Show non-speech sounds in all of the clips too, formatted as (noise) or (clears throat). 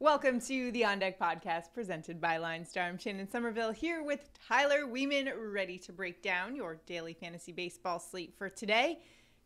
Welcome to the On Deck podcast presented by LineStar. I'm Shannon Sommerville here with Tyler Wiemann, ready to break down your daily fantasy baseball slate for today.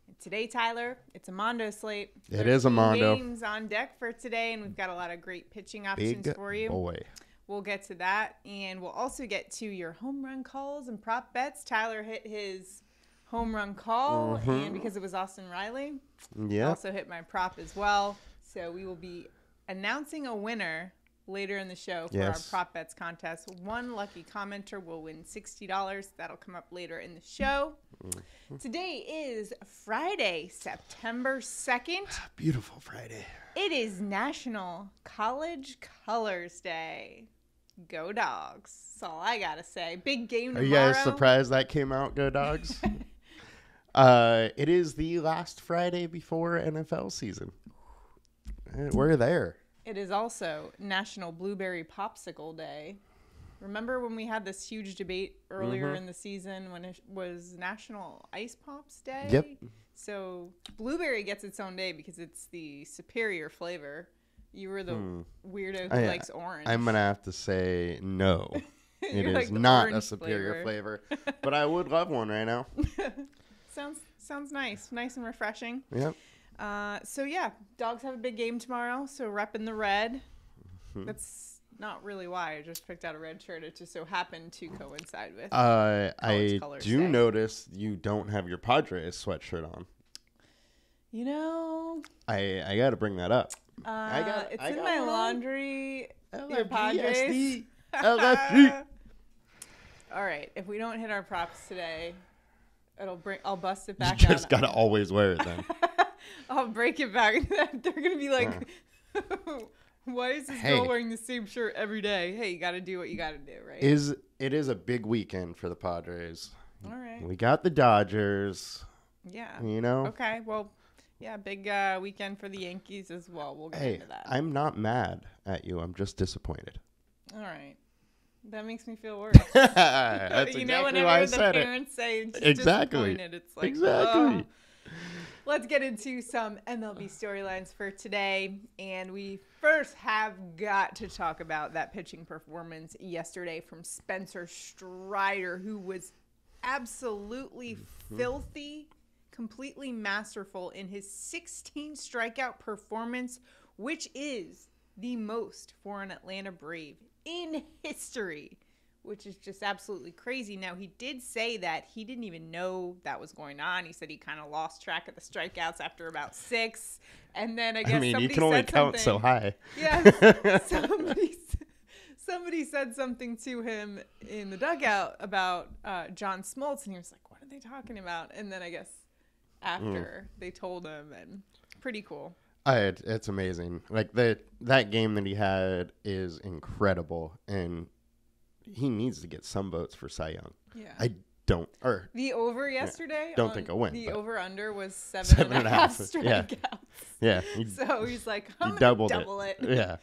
And today, Tyler, it's a Mondo slate. It is a Mondo. Games on deck for today, and we've got a lot of great pitching options Big for you. boy. We'll get to that, and we'll also get to your home run calls and prop bets. Tyler hit his home run call, Mm-hmm. and because it was Austin Riley, Yeah. also hit my prop as well. So we will be announcing a winner later in the show for Yes. our prop bets contest. One lucky commenter will win $60. That'll come up later in the show. Mm-hmm. Today is Friday, September 2nd. Beautiful Friday. It is National College Colors Day. Go dogs. That's all I got to say. Big game Are you guys surprised that came out, Go Dogs? (laughs) uh, it is the last Friday before NFL season. Eh, We're there. It is also National Blueberry Popsicle Day. Remember when we had this huge debate earlier Mm-hmm. in the season when it was National Ice Pops Day? Yep. So blueberry gets its own day because it's the superior flavor. You were the weirdo who Hmm. I- likes orange. I'm going to have to say no. (laughs) it is like not a superior flavor. (laughs) but I would love one right now. (laughs) sounds sounds nice, nice and refreshing. Yep. Uh, so yeah, dogs have a big game tomorrow. So repping the red. (laughs) That's not really why I just picked out a red shirt. It just so happened to coincide with. Uh, I do notice you don't have your Padres sweatshirt on. you know, I, I got to bring that up. uh, got- it's I in got my one on. laundry. Your Padres. LFG. (laughs) All right, if we don't hit our props today, it'll bring. I'll bust it back. You just out. got to always wear it then. (laughs) (laughs) I'll break it back. (laughs) They're gonna be like, (laughs) "Why is this girl wearing the same shirt every day?" Hey, you got to do what you got to do, right? is it is a big weekend for the Padres. All right. We got the Dodgers, Yeah. you know. Okay. Well, yeah, big uh, weekend for the Yankees as well. We'll get Hey, into that. I'm not mad at you. I'm just disappointed. All right. That makes me feel worse. That's you exactly know, whenever why I the said it. say just Exactly. disappointed, it's like Exactly. Let's get into some MLB storylines for today. And we first have got to talk about that pitching performance yesterday from Spencer Strider, who was absolutely Mm-hmm. filthy, completely masterful in his 16 strikeout performance, which is the most for an Atlanta Brave in history which is just absolutely crazy. Now, he did say that he didn't even know that was going on. He said he kind of lost track of the strikeouts after about six. And then I guess I mean, you can only count so high. Yeah, (laughs) somebody, somebody said something to him in the dugout about uh, John Smoltz, and he was like, "What are they talking about?" And then I guess after they told him, and pretty cool. It, it's amazing. Like that that game that he had is incredible, and he needs to get some votes for Cy Young. Yeah. I don't, or the over yesterday. Don't think I'll win, The over under was seven, Seven and a half yeah. strikeouts. yeah, he, (laughs) So he's like, he I'm gonna doubled double it. Yeah,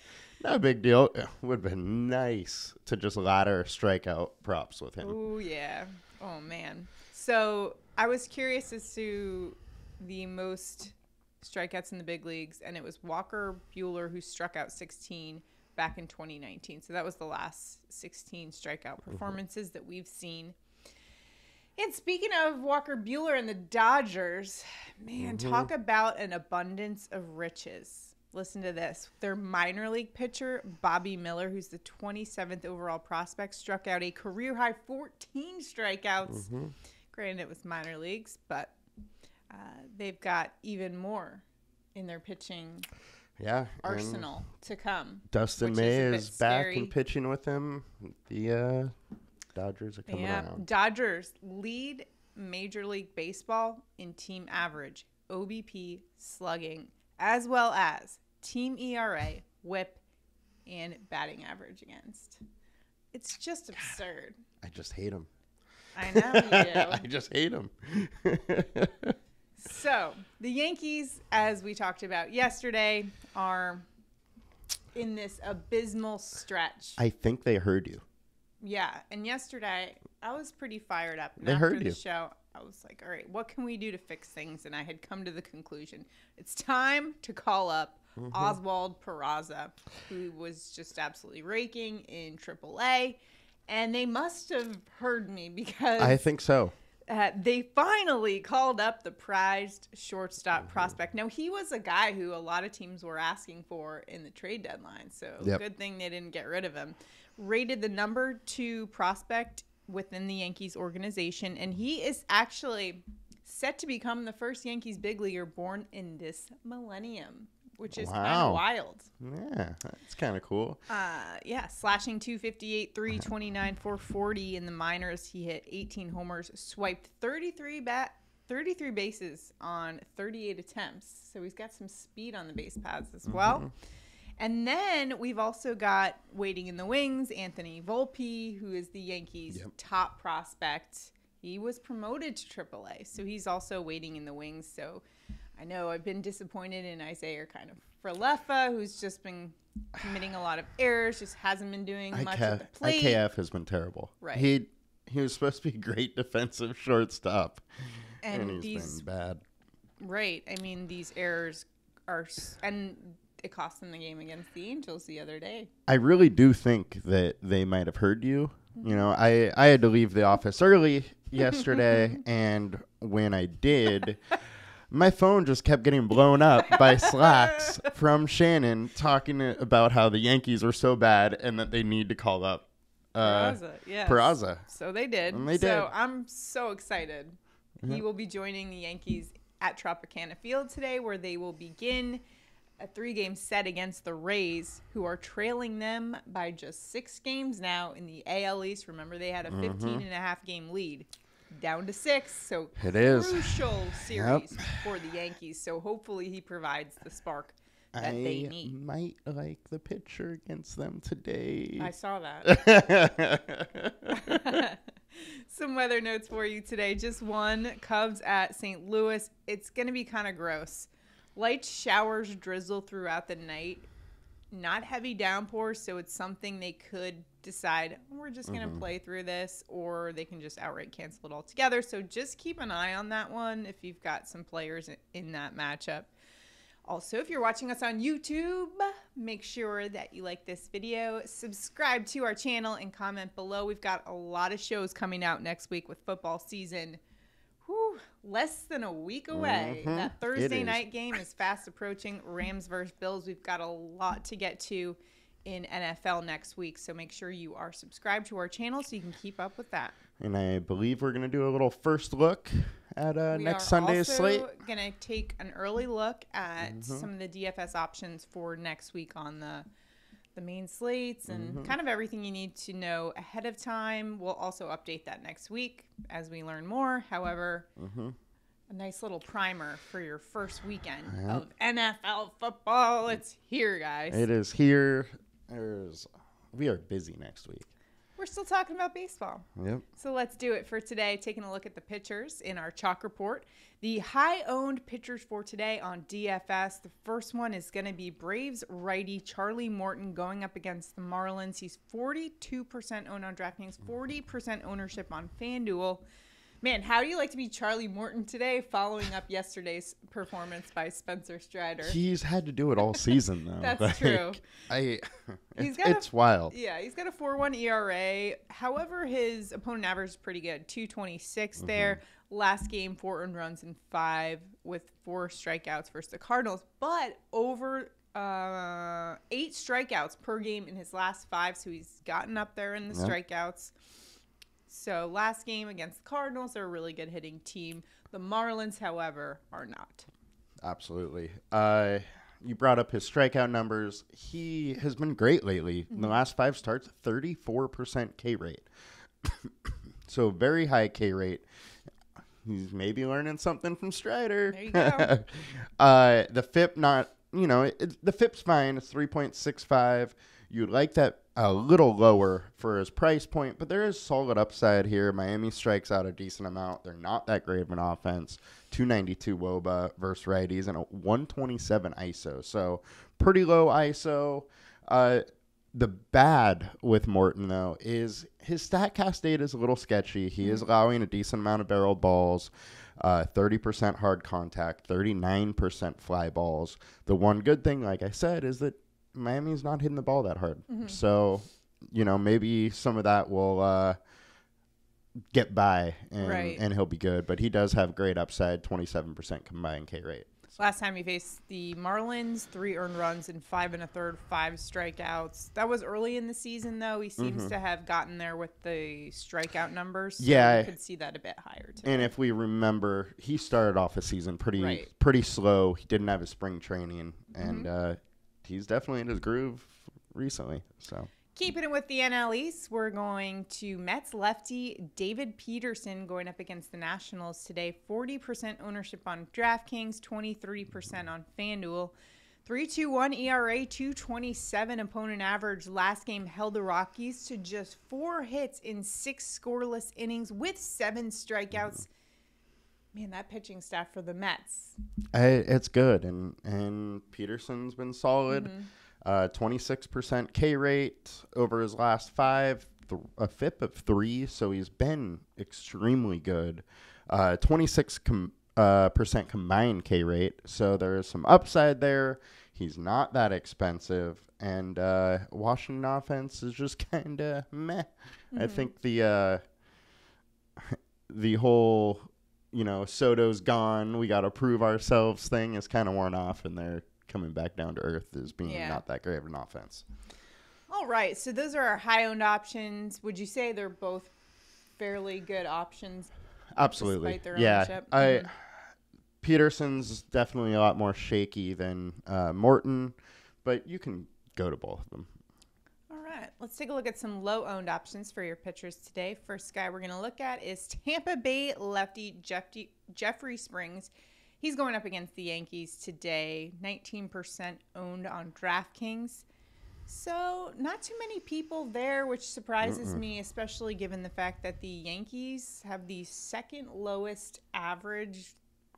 not a big deal. It Would have been nice to just ladder strikeout props with him. Oh yeah. Oh man. So I was curious as to the most strikeouts in the big leagues, and it was Walker Buehler who struck out 16 back in 2019. So that was the last 16 strikeout mm-hmm. performances that we've seen. And speaking of Walker Buehler and the Dodgers, man, mm-hmm. talk about an abundance of riches. Listen to this. Their minor league pitcher, Bobby Miller, who's the 27th overall prospect, struck out a career high 14 strikeouts. Mm-hmm. Granted, it was minor leagues, but uh, they've got even more in their pitching Yeah, arsenal to come. Dustin May is is, back scary. and pitching with him. The uh, Dodgers are coming Yeah, around. Dodgers lead Major League Baseball in team average, OBP, slugging, as well as team ERA, WHIP, and batting average against. It's just absurd. I just hate him. I know you (laughs) I just hate him. (laughs) So the Yankees, as we talked about yesterday, are in this abysmal stretch. I think they heard you. Yeah, and yesterday I was pretty fired up. And They after heard the you. show, I was like, "All right, what can we do to fix things?" And I had come to the conclusion it's time to call up mm-hmm. Oswald Peraza, who was just absolutely raking in AAA. And they must have heard me because I think so. Uh, they finally called up the prized shortstop prospect. Now he was a guy who a lot of teams were asking for in the trade deadline, so Yep. good thing they didn't get rid of him. Rated the number two prospect within the Yankees organization, and he is actually set to become the first Yankees big leaguer born in this millennium, which is kind of wild. Yeah, that's kind of cool. Uh, yeah, slashing 258, 329, 440 in the minors. He hit 18 homers, swiped 33 bat, 33 bases on 38 attempts. So he's got some speed on the base paths as well. And then we've also got waiting in the wings, Anthony Volpe, who is the Yankees' Yep. top prospect. He was promoted to AAA, so he's also waiting in the wings. So I know I've been disappointed in Isaiah kind of Frelefa, who's just been committing a lot of errors, just hasn't been doing much at the IKF, plate. IKF has been terrible. Right. He he was supposed to be a great (laughs) defensive shortstop, and, and he's these been bad. right, I mean these errors are, and it cost them the game against the Angels the other day. I really do think that they might have heard you. You know, I I had to leave the office early (laughs) yesterday, and when I did, (laughs) my phone just kept getting blown up by slacks from Shannon talking about how the Yankees are so bad and that they need to call up uh, Peraza, yes. Peraza. So they did. And they So did. Mm-hmm. I'm so excited. He will be joining the Yankees at Tropicana Field today, where they will begin a three game set against the Rays, who are trailing them by just six games now in the AL East. Remember, they had a 15 and a half game lead. Down to six, so. It is. crucial series for the Yankees. So hopefully he provides the spark that I they need. might like the pitcher against them today. I saw that. (laughs) Some weather notes for you today. Just one Cubs at St. Louis. It's going to be kind of gross. Light showers drizzle throughout the night. Not heavy downpours, so it's something they could decide we're just going to mm-hmm. play through this, or they can just outright cancel it altogether. So just keep an eye on that one if you've got some players in that matchup. Also, if you're watching us on YouTube, make sure that you like this video, subscribe to our channel, and comment below. We've got a lot of shows coming out next week with football season. Whew, less than a week away. Mhm, That Thursday night game is fast approaching. Rams versus Bills. We've got a lot to get to in NFL next week. So make sure you are subscribed to our channel so you can keep up with that. and I believe we're gonna do a little first look at uh, We next Sunday's slate. Gonna take an early look at Mm-hmm. some of the DFS options for next week on the the main slates and Mm-hmm. kind of everything you need to know ahead of time. We'll also update that next week as we learn more. However, a nice little primer for your first weekend Yeah. of NFL football. It's here, guys. It is here. There's we are busy next week. We're still talking about baseball. Yep. So let's do it for today. Taking a look at the pitchers in our chalk report. The high owned pitchers for today on DFS. The first one is going to be Braves righty Charlie Morton going up against the Marlins. He's 42% owned on DraftKings, 40% ownership on FanDuel. Man, how do you like to be Charlie Morton today following up yesterday's performance by Spencer Strider? He's had to do it all season though. (laughs) That's true. I (laughs) He's it's, got a- it's wild. Yeah, he's got a 4-1 ERA. However, his opponent average is pretty good. 226 there. Last game, four earned runs and five with four strikeouts versus the Cardinals. But over uh, eight strikeouts per game in his last five. So he's gotten up there in the Yeah. strikeouts. So last game against the Cardinals, they're a really good hitting team. The Marlins, however, are not. Absolutely. Uh, you brought up his strikeout numbers. He has been great lately. In the Mm-hmm. last five starts, 34% K rate. (coughs) so very high K rate. He's maybe learning something from Strider. There you go. (laughs) uh, the FIP not, you know, it, the FIP's fine. It's 3.65. You'd like that a little lower for his price point, but there is solid upside here. Miami strikes out a decent amount. They're not that great of an offense. 292 WOBA versus righties and a 127 ISO. So pretty low ISO. Uh, the bad with Morton though is his Statcast data is a little sketchy. He is allowing a decent amount of barrel balls. uh, 30% hard contact, 39% fly balls. The one good thing, like I said, is that Miami's not hitting the ball that hard. Mm-hmm. So, you know, maybe some of that will uh, get by and, Right. and he'll be good. But he does have great upside, 27% combined K rate. Last time he faced the Marlins, three earned runs and five and a third, five strikeouts. That was early in the season, though. He seems to have gotten there with the strikeout numbers. So Mm-hmm. Yeah. you could see that a bit higher too. And if we remember, he started off a season pretty Right. pretty slow. He didn't have his spring training, and Mm-hmm. uh, he's definitely in his groove recently. So Keeping it with the NL East, we're going to Mets lefty David Peterson going up against the Nationals today. 40% ownership on DraftKings, 23% on FanDuel. 321 ERA, 227 opponent average. Last game held the Rockies to just four hits in six scoreless innings with seven strikeouts. Man, that pitching staff for the Mets. I, it's good, and and Peterson's been solid. Mm-hmm. Uh, 26% K rate over his last five, th- a FIP of three, so he's been extremely good. Uh, 26 com- uh, percent combined K rate, so there is some upside there. He's not that expensive, and uh, Washington offense is just (laughs) kind of meh. I think the uh, (laughs) the whole you know Soto's gone, we got to prove ourselves thing is kind of worn off, and they're coming back down to earth as being Yeah. not that great of an offense. All right, so those are our high owned options. Would you say they're both fairly good options? Absolutely, yeah. ownership? I Mhm. Peterson's definitely a lot more shaky than uh, Morton, but you can go to both of them. Let's take a look at some low owned options for your pitchers today. First guy we're going to look at is Tampa Bay lefty Jeffrey Springs. He's going up against the Yankees today, 19% owned on DraftKings. So, not too many people there, which surprises me, especially given the fact that the Yankees have the second lowest average,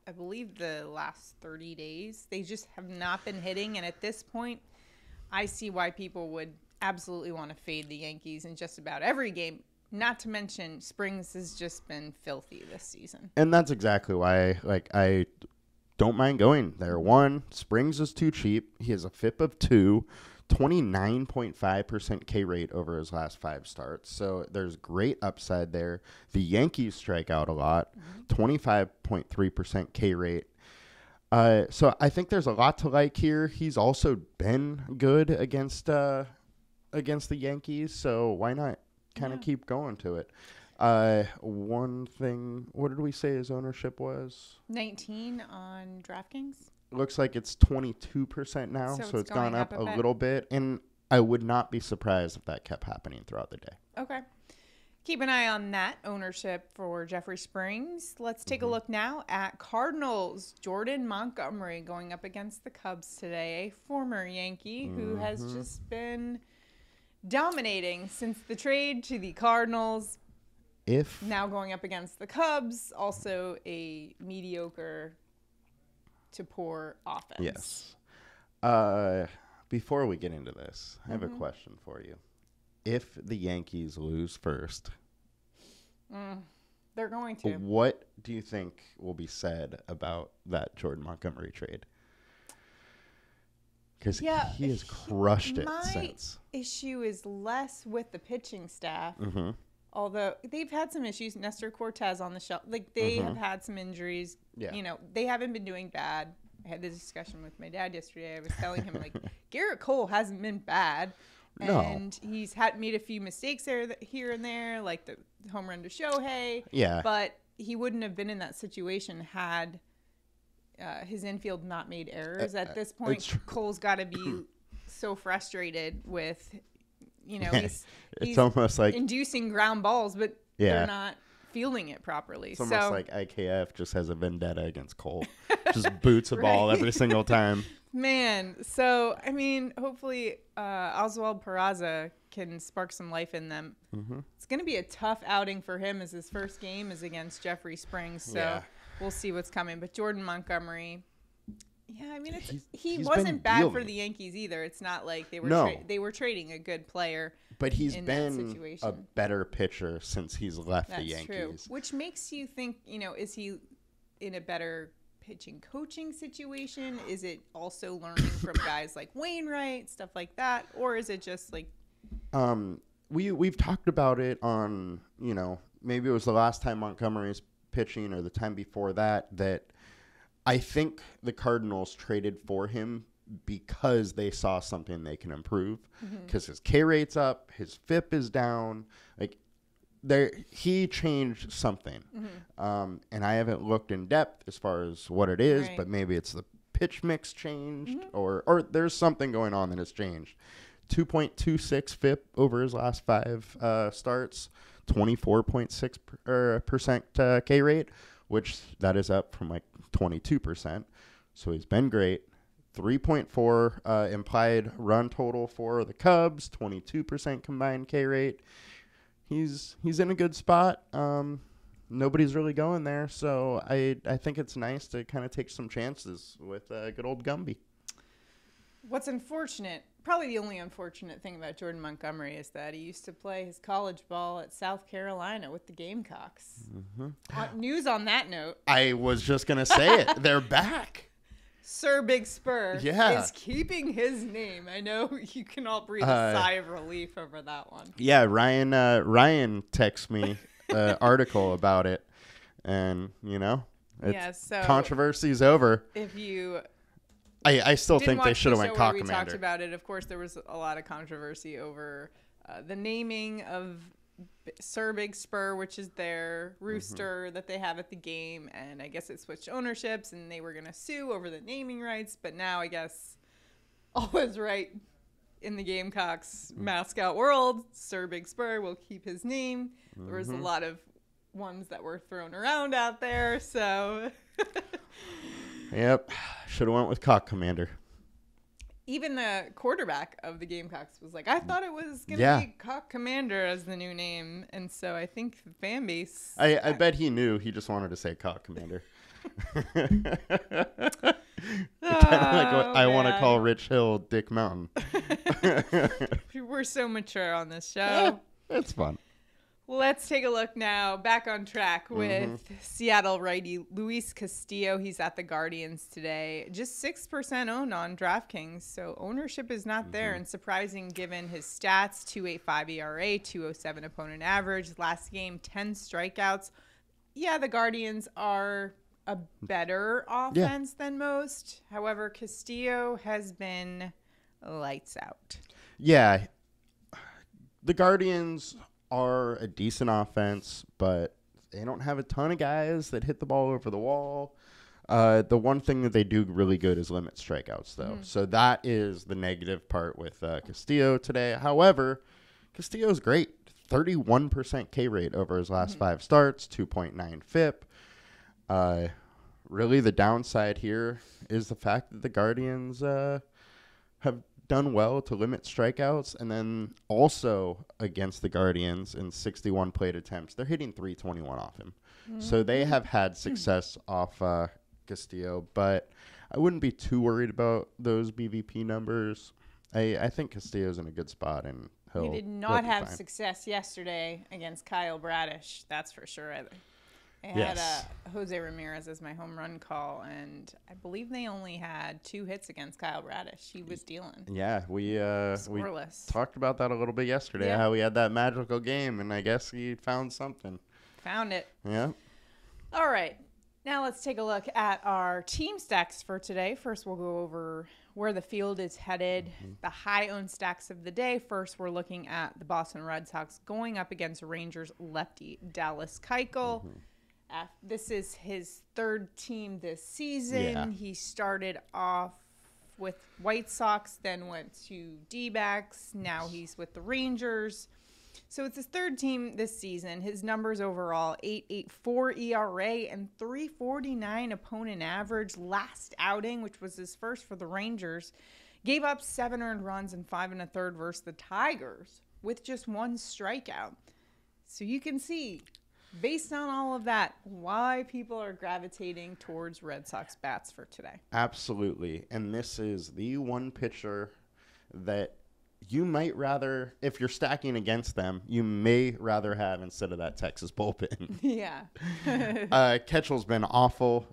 I believe, the last 30 days. They just have not been hitting. And at this point, I see why people would absolutely want to fade the Yankees in just about every game. Not to mention, Springs has just been filthy this season. And that's exactly why, like, I don't mind going there. One, Springs is too cheap. He has a FIP of two, 29.5% K rate over his last five starts. So there's great upside there. The Yankees strike out a lot, 25.3% K rate. Uh, so I think there's a lot to like here. He's also been good against uh, against the Yankees, so why not kind of Yeah. keep going to it? Uh, one thing, what did we say his ownership was? 19 on DraftKings. Looks like it's 22% now, So so, it's gone up, up a little bit. And I would not be surprised if that kept happening throughout the day. Okay. Keep an eye on that ownership for Jeffrey Springs. Let's take a look now at Cardinals. Jordan Montgomery going up against the Cubs today, a former Yankee who has just been dominating since the trade to the Cardinals. If Now going up against the Cubs, also a mediocre to poor offense. Yes. Uh, before we get into this, I Mm-hmm. have a question for you. If the Yankees lose first, They're going to. what do you think will be said about that Jordan Montgomery trade? Because Yeah, he has crushed it My since. issue is less with the pitching staff. hmm Although they've had some issues, Nestor Cortes on the shelf, like they have had some injuries. Mm-hmm. Yeah. You know, they haven't been doing bad. I had this discussion with my dad yesterday. I was telling him like (laughs) Gerrit Cole hasn't been bad, No. and he's had made a few mistakes there, here and there, like the home run to Shohei. Yeah. But he wouldn't have been in that situation had uh, his infield not made errors. At this point. Cole's got to be (clears throat) so frustrated with, you know, he's, it's he's almost like inducing ground balls, but Yeah. they're not fielding it properly. It's so almost like IKF just has a vendetta against Cole. (laughs) just boots a ball every single time. (laughs) man, so I mean, hopefully uh, Oswald Peraza can spark some life in them. Mm-hmm. It's going to be a tough outing for him as his first game is against Jeffrey Springs. So Yeah. We'll see what's coming. But Jordan Montgomery. Yeah, I mean, it's, He's- he he's wasn't been bad for the Yankees either. It's not like they were No. tra- they were trading a good player. But he's in that been a better pitcher since he's left That's the true. Yankees. Which makes you think, you know, is he in a better pitching coaching situation? Is it also learning (coughs) from guys like Wainwright, stuff like that, or is it just like Um, we we've talked about it on you know maybe it was the last time Montgomery's pitching or the time before that that I think the Cardinals traded for him because they saw something they can improve. Because his K rate's up, his FIP is down, like there he changed something, um, and I haven't looked in depth as far as what it is, Right. but maybe it's the pitch mix changed or or there's something going on that has changed. 2.26 FIP over his last five uh, starts, 24.6 per, uh, K rate, which that is up from like 22 percent. So he's been great. 3.4 uh, implied run total for the Cubs, 22 percent combined K rate. He's he's in a good spot. Um, nobody's really going there, so I I think it's nice to kind of take some chances with uh, good old Gumby. What's unfortunate, probably the only unfortunate thing about Jordan Montgomery is that he used to play his college ball at South Carolina with the Gamecocks. Uh, news on that note I was just gonna say it. (laughs) They're back. Sir Big Spur Yeah. is keeping his name. I know (laughs) you can all breathe Uh, a sigh of relief over that one. Yeah, Ryan. Uh, Ryan texts me an (laughs) article about it, and you know, it's, Yeah, so- controversy's over. If you I, I still think they should have went show where cock we talked about it, of course, there was a lot of controversy over uh, the naming of B- Sir Big Spur, which is their Mm-hmm. rooster that they have at the game, and I guess it switched ownerships, and they were gonna sue over the naming rights, but now I guess all (laughs) is right in the Gamecocks Mm. mascot world. Sir Big Spur will keep his name. There was a Mm-hmm. lot of ones that were thrown around out there, so. (laughs) Yep, should have went with cock commander. even the quarterback of the Gamecocks was like, I thought it was gonna Yeah. be Cock Commander as the new name, and so I think the fan base. I, I bet he knew. He just wanted to say cock commander. (laughs) (laughs) like what Oh, I want to man. call Rich Hill Dick Mountain. (laughs) We're so mature on this show. Eh, it's fun. Let's take a look now. Back on track with Mm-hmm. Seattle righty Luis Castillo. He's at the Guardians today. Just six percent owned on DraftKings, so ownership is not Mm-hmm. there. And surprising given his stats: two eight five ERA, two oh seven opponent average. Last game, ten strikeouts. Yeah, the Guardians are a better offense than most. However, Castillo has been lights out. Yeah, the Guardians are a decent offense, but they don't have a ton of guys that hit the ball over the wall. Uh, the one thing that they do really good is limit strikeouts, though. So that is the negative part with uh, Castillo today. However, Castillo's great. 31% K rate over his last five starts, 2.9 FIP. Uh, really, the downside here is the fact that the Guardians uh, have done well to limit strikeouts, and then also against the Guardians in 61 plate attempts, they're hitting 321 off him. So they have had success off uh, Castillo, but I wouldn't be too worried about those BVP numbers. I, I think Castillo's in a good spot, and. He did not have fine. success yesterday against Kyle Bradish. That's for sure. I, I had uh, Jose Ramirez as my home run call, and I believe they only had two hits against Kyle Bradish. He was dealing Yeah, we uh, we talked about that a little bit yesterday. Yeah. How we had that magical game, and I guess he found something. Found it. Yeah. All right. Now let's take a look at our team stacks for today. First, we'll go over where the field is headed, the high owned stacks of the day. First, we're looking at the Boston Red Sox going up against Rangers lefty Dallas Keuchel. Uh, this is his third team this season. Yeah. He started off with White Sox, then went to D backs. Now he's with the Rangers. So it's his third team this season. His numbers overall 884 ERA and 349 opponent average last outing, which was his first for the Rangers. Gave up seven earned runs and five and a third versus the Tigers with just one strikeout. So you can see, based on all of that, why people are gravitating towards Red Sox bats for today. Absolutely. And this is the one pitcher that you might rather, if you're stacking against them, you may rather have instead of that Texas (laughs) bullpen. (laughs) Yeah. (laughs) uh, Keuchel's been awful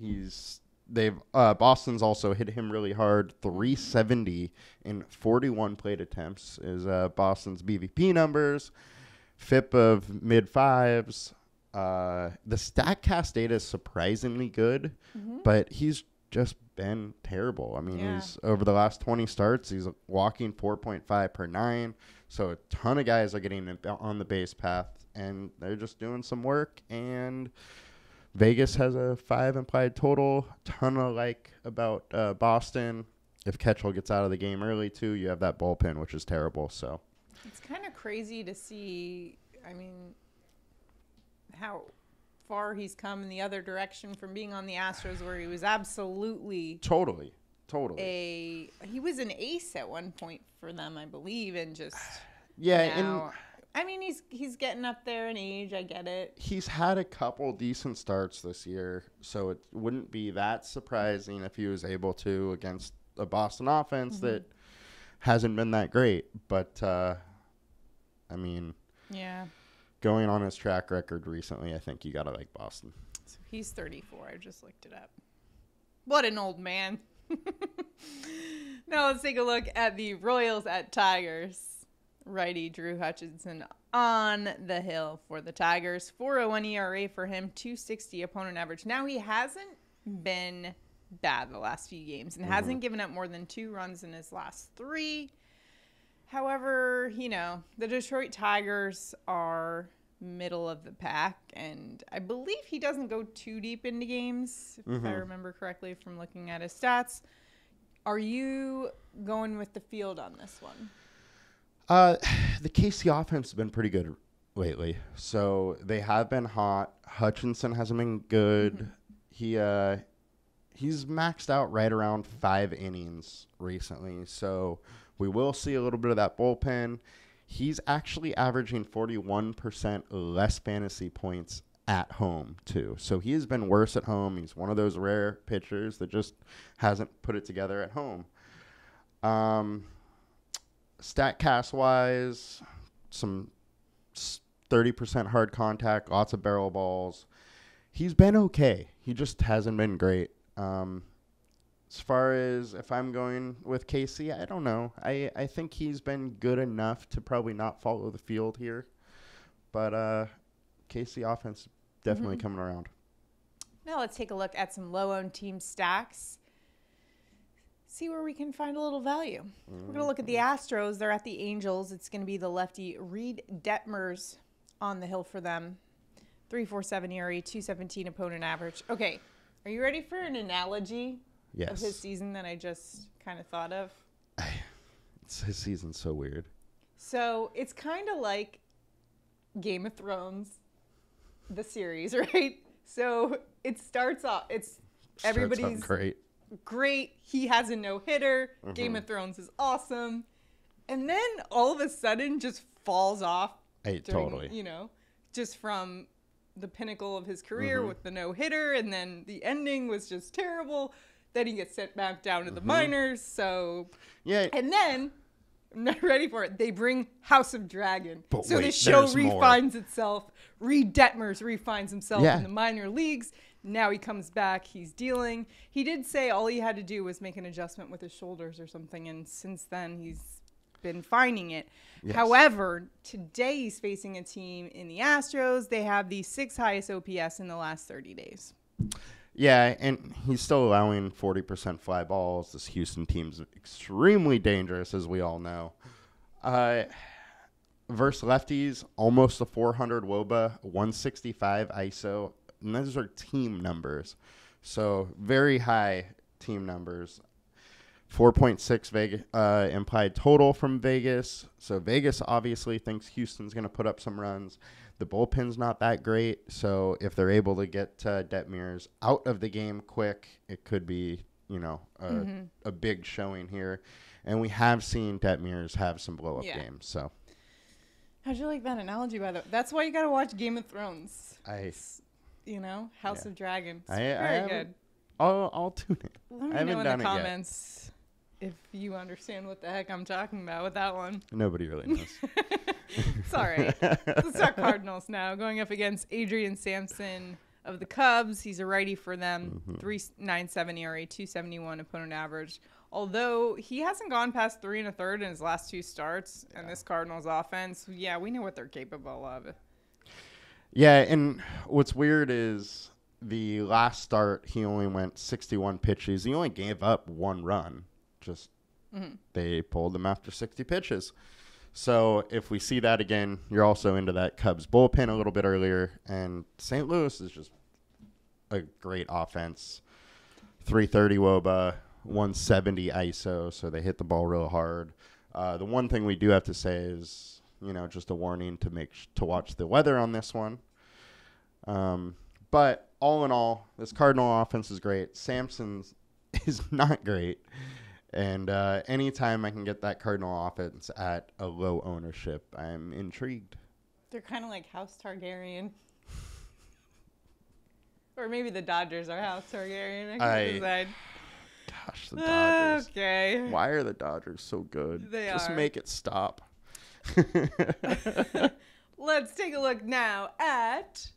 He's they've uh, Boston's also hit him really hard. 370 in 41 plate attempts is uh, Boston's BVP numbers. FIP of mid fives. Uh, the Statcast data is surprisingly good, but he's just been terrible. I mean, Yeah. he's over the last 20 starts, he's walking 4.5 per nine. So a ton of guys are getting on the base path, and they're just doing some work. And Vegas has a five implied total. Ton of like about uh, Boston. If Keuchel gets out of the game early too, you have that bullpen, which is terrible. So It's kind of crazy to see. I mean, how far he's come in the other direction from being on the Astros, where he was absolutely totally, totally, a he was an ace at one point for them, I believe, and just (sighs) yeah. And. I mean, he's he's getting up there in age. I get it. he's had a couple decent starts this year, so it wouldn't be that surprising if he was able to against a Boston offense Mm-hmm. that hasn't been that great. But uh, I mean, Yeah. going on his track record recently, I think you gotta like Boston. So he's 34. I just looked it up. What an old man. (laughs) now let's take a look at the Royals at Tigers. Righty Drew Hutchison on the hill for the Tigers. 401 ERA for him, 260 opponent average. Now he hasn't been bad the last few games and mm-hmm. hasn't given up more than two runs in his last three. However, you know, the Detroit Tigers are middle of the pack, and I believe he doesn't go too deep into games, if I remember correctly from looking at his stats. Are you going with the field on this one? Uh, (sighs) the KC offense has been pretty good lately. So they have been hot. Hutchison hasn't been good. He uh, he's maxed out right around five innings recently. So we will see a little bit of that bullpen. He's actually averaging forty one percent less fantasy points at home too. So he has been worse at home. He's one of those rare pitchers that just hasn't put it together at home. Um, Statcast wise, some thirty percent hard contact, lots of barrel balls. He's been okay. He just hasn't been great. Um, as far as if I'm going with KC, I don't know. I I think he's been good enough to probably not follow the field here, but uh, KC offense definitely coming around. Now let's take a look at some low owned team stacks. See where we can find a little value. We're going to look at the Astros. They're at the Angels. It's going to be the lefty Reid Detmers on the hill for them. 347 ERA, 217 opponent average. Okay, are you ready for an analogy of Yes, his season that I just kind of thought of? (sighs) it's, his season's so weird. So it's kind of like Game of Thrones, the series, (laughs) right? So it starts off, it's Starts everybody's great. great. He has a no hitter. Mm-hmm. Game of Thrones is awesome. And then all of a sudden just falls off. Hey, during, totally. You know, just from the pinnacle of his career Mm-hmm. with the no hitter. And then the ending was just terrible. Then he gets sent back down to the Mm-hmm. minors. So, Yeah, and then. (laughs) I'm not ready for it. They bring House of Dragon. But so the show there's more. refines itself. Reid Detmers refines himself Yeah. in the minor leagues. Now he comes back. He's dealing. He did say all he had to do was make an adjustment with his shoulders or something, and since then he's been finding it. Yes. However, today he's facing a team in the Astros. They have the sixth highest OPS in the last 30 days. Yeah, and he's still allowing 40% fly balls. This Houston team's extremely dangerous, as we all know. Uh, versus lefties, almost a 400 Woba, 165 ISO. And those are team numbers. So very high team numbers. 4.6 Vegas uh, implied total from Vegas. So Vegas obviously thinks Houston's going to put up some runs. The bullpen's not that great, so if they're able to get uh, Detmers out of the game quick, it could be you know a, a big showing here. And we have seen Detmers have some blow up Yeah. games. So How'd you like that analogy, by the way? That's why you got to watch Game of Thrones. I You know, House Yeah. of Dragons. I, I Very haven't- good. I'll, I'll tune it. Let me haven't know in the comments if you understand what the heck I'm talking about with that one. Nobody really (laughs) knows. Right. Let's talk Cardinals now. Going up against Adrian Sampson of the Cubs. He's a righty for them. Mm-hmm. 397 ERA, 271 opponent average. Although he hasn't gone past three and a third in his last two starts, and this Cardinals offense, yeah, we know what they're capable of. Yeah, and what's weird is the last start he only went 61 pitches. He only gave up one run. Just they pulled him after 60 pitches. So if we see that again, you're also into that Cubs bullpen a little bit earlier, and St. Louis is just a great offense. 330 woba, 170 ISO, so they hit the ball real hard. Uh, the one thing we do have to say is, you know, just a warning to make sh- to watch the weather on this one. Um, but all in all, this Cardinal offense is great. Sampson's (laughs) is not great. And uh, anytime I can get that Cardinal offense at a low ownership, I'm intrigued. They're kind of like House Targaryen. or maybe the Dodgers are House Targaryen. I can't I- decide. Gosh, the Dodgers. Okay. Why are the Dodgers so good? They Just are. make it stop. (laughs) (laughs) Let's take a look now at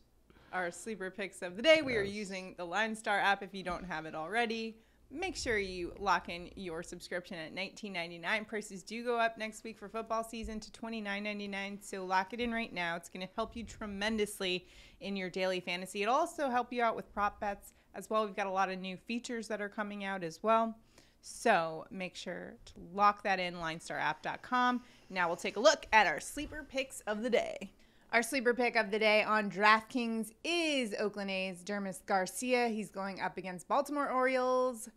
our sleeper picks of the day. We are using the LineStar app if you don't have it already. Make sure you lock in your subscription at $19.99. Prices do go up next week for football season to $29.99, so lock it in right now. It's going to help you tremendously in your daily fantasy. It'll also help you out with prop bets as well. We've got a lot of new features that are coming out as well. So make sure to lock that in, linestarapp.com. Now we'll take a look at our sleeper picks of the day. Our sleeper pick of the day on DraftKings is Oakland A's Dermis Garcia. He's going up against Baltimore Orioles.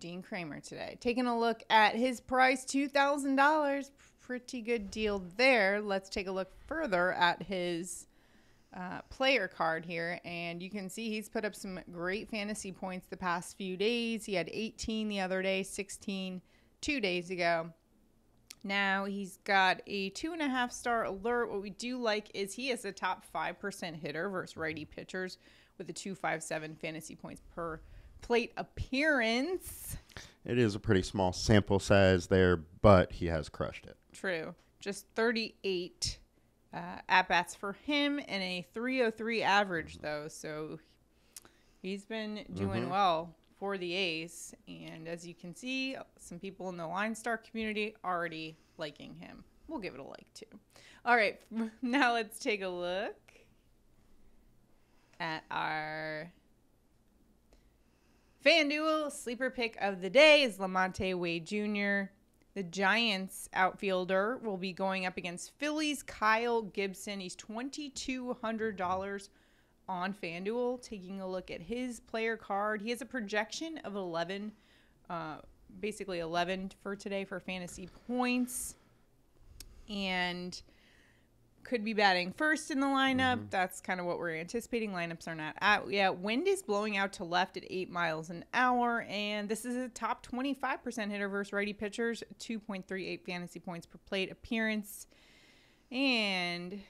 Dean Kremer today. Taking a look at his price, $2,000. Pretty good deal there. Let's take a look further at his uh, player card here, and you can see he's put up some great fantasy points the past few days. He had 18 the other day, 16 two days ago. Now he's got a two and a half star alert. What we do like is he is a top 5% hitter versus righty pitchers with a 257 fantasy points per plate appearance. It is a pretty small sample size there, but he has crushed it. True. Just 38 uh, at bats for him and a 303 average, though. So he's been doing well for the A's. And as you can see, some people in the LineStar community already liking him. We'll give it a like, too. All right. (laughs) Now let's take a look at our FanDuel sleeper pick of the day is LaMonte Wade Jr. The Giants outfielder will be going up against Phillies Kyle Gibson. He's $2,200 on FanDuel. Taking a look at his player card, he has a projection of 11, uh, basically 11 for today for fantasy points. And could be batting first in the lineup. That's kind of what we're anticipating. Lineups are not out yet. Wind is blowing out to left at 8 miles an hour, and this is a top 25% hitter versus righty pitchers, 2.38 fantasy points per plate appearance. And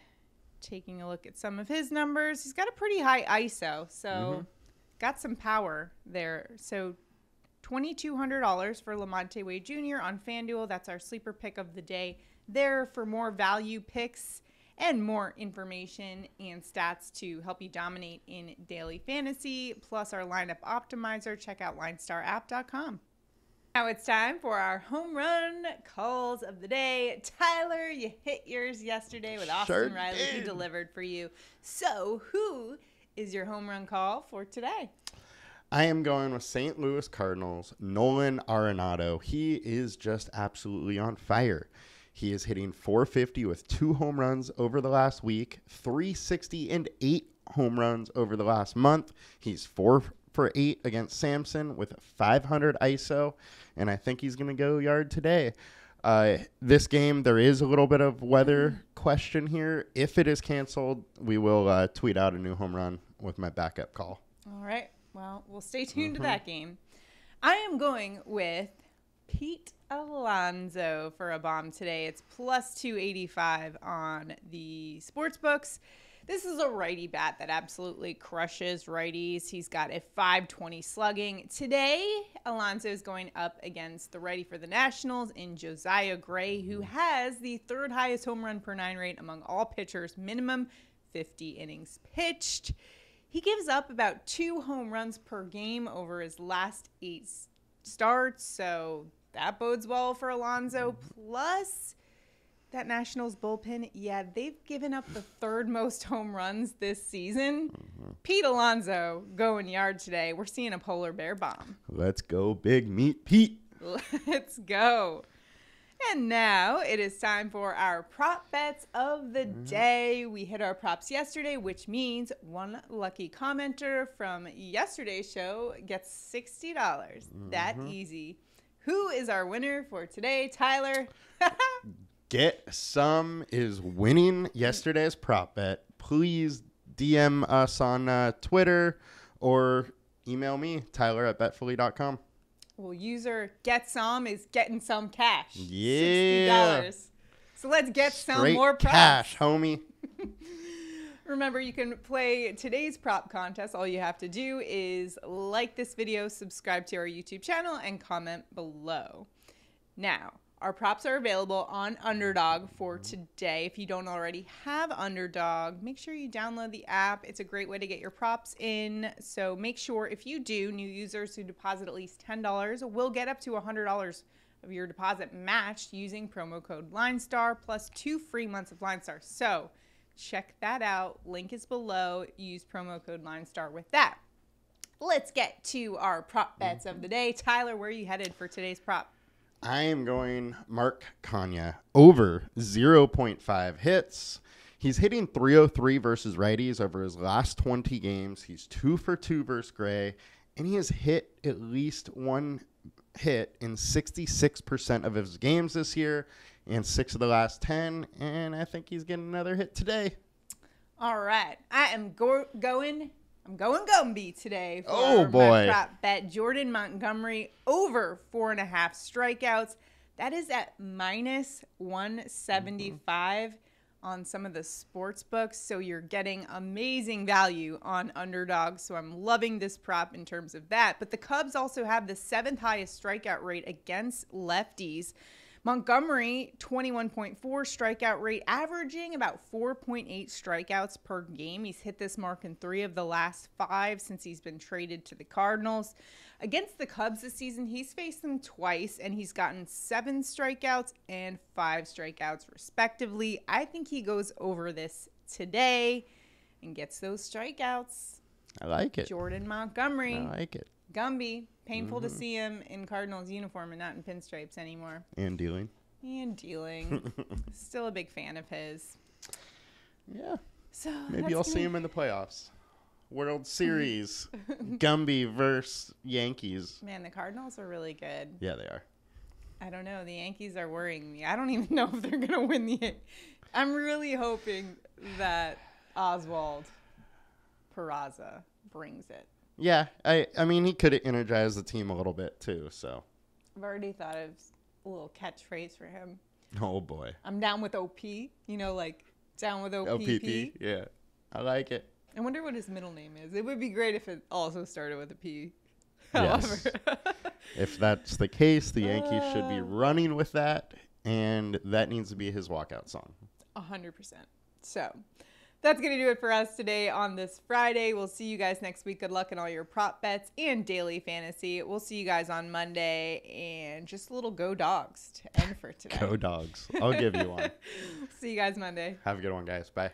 taking a look at some of his numbers, he's got a pretty high ISO, so mm-hmm. got some power there. So $2,200 for LaMonte Wade Jr. on FanDuel. That's our sleeper pick of the day. There for more value picks and more information and stats to help you dominate in daily fantasy, plus our lineup optimizer. Check out linestarapp.com. Now it's time for our home run calls of the day. Tyler, you hit yours yesterday with Austin Sure Riley, who did. delivered for you. So, who is your home run call for today? I am going with St. Louis Cardinals, Nolan Arenado. He is just absolutely on fire. He is hitting 450 with two home runs over the last week, 360 and eight home runs over the last month. He's four for eight against Sampson with 500 ISO, and I think he's going to go yard today. Uh, this game, there is a little bit of weather question here. If it is canceled, we will uh, tweet out a new home run with my backup call. All right. Well, we'll stay tuned to that game. I am going with Pete Alonso for a bomb today. It's plus 285 on the sports books. This is a righty bat that absolutely crushes righties. He's got a 520 slugging. Today, Alonso is going up against the righty for the Nationals in Josiah Gray, who has the third highest home run per nine rate among all pitchers, minimum 50 innings pitched. He gives up about two home runs per game over his last eight starts, so that bodes well for Alonso. Mm-hmm. Plus, that Nationals bullpen, yeah, they've given up the third most home runs this season. Mm-hmm. Pete Alonso going yard today. We're seeing a polar bear bomb. Let's go, big meat Pete. Let's go. And now it is time for our prop bets of the mm-hmm. day. We hit our props yesterday, which means one lucky commenter from yesterday's show gets $60. That mm-hmm. easy. Who is our winner for today, Tyler? (laughs) Get some is winning yesterday's prop bet. Please DM us on uh, Twitter or email me, Tyler at betfully.com. well, user get some is getting some cash. Yeah. $60. So let's get some more props. cash, homie. (laughs) Remember, you can play today's prop contest. All you have to do is like this video, subscribe to our YouTube channel, and comment below. Now, our props are available on Underdog for today. If you don't already have Underdog, make sure you download the app. It's a great way to get your props in. So make sure if you do, new users who deposit at least $10 will get up to $100 of your deposit matched using promo code LineStar plus two free months of LineStar. So check that out. Link is below. Use promo code LineStar with that. Let's get to our prop bets of the day. Tyler, where are you headed for today's prop? I am going Mark Canha over 0.5 hits. He's hitting 303 versus righties over his last 20 games. He's two for two versus Gray, and he has hit at least one hit in 66% of his games this year and six of the last 10. And I think he's getting another hit today. All right, I am go- going. I'm going Gumby today. For Oh, my boy. prop bet Jordan Montgomery over four and a half strikeouts. That is at minus 175 on some of the sports books. So you're getting amazing value on underdogs. So I'm loving this prop in terms of that. But the Cubs also have the seventh highest strikeout rate against lefties. Montgomery, 21.4 strikeout rate, averaging about 4.8 strikeouts per game. He's hit this mark in three of the last five since he's been traded to the Cardinals. Against the Cubs this season, he's faced them twice and he's gotten seven strikeouts and five strikeouts, respectively. I think he goes over this today and gets those strikeouts. I like it. Jordan Montgomery, I like it. Gumby. Painful to mm-hmm. see him in Cardinals uniform and not in pinstripes anymore. And dealing. And dealing. (laughs) Still a big fan of his. Yeah. So Maybe I'll see him in the playoffs. World Series. (laughs) Gumby versus Yankees. Man, the Cardinals are really good. Yeah, they are. I don't know. The Yankees are worrying me. I don't even know if they're gonna win the. I'm really hoping that Oswald Peraza brings it. Yeah, I I mean he could energize the team a little bit too. So, I've already thought of a little catchphrase for him. oh boy, I'm down with OP. You know, like down with OPP. LPP. Yeah, I like it. I wonder what his middle name is. It would be great if it also started with a P. Yes. (laughs) (laughs) If that's the case, the Yankees should be Uh. running with that, and that needs to be his walkout song. A hundred percent. So that's gonna do it for us today on this Friday. We'll see you guys next week. Good luck in all your prop bets and daily fantasy. We'll see you guys on Monday and just a little go dogs to end for today. Go dogs! I'll give you one. (laughs) see you guys Monday. Have a good one, guys. Bye.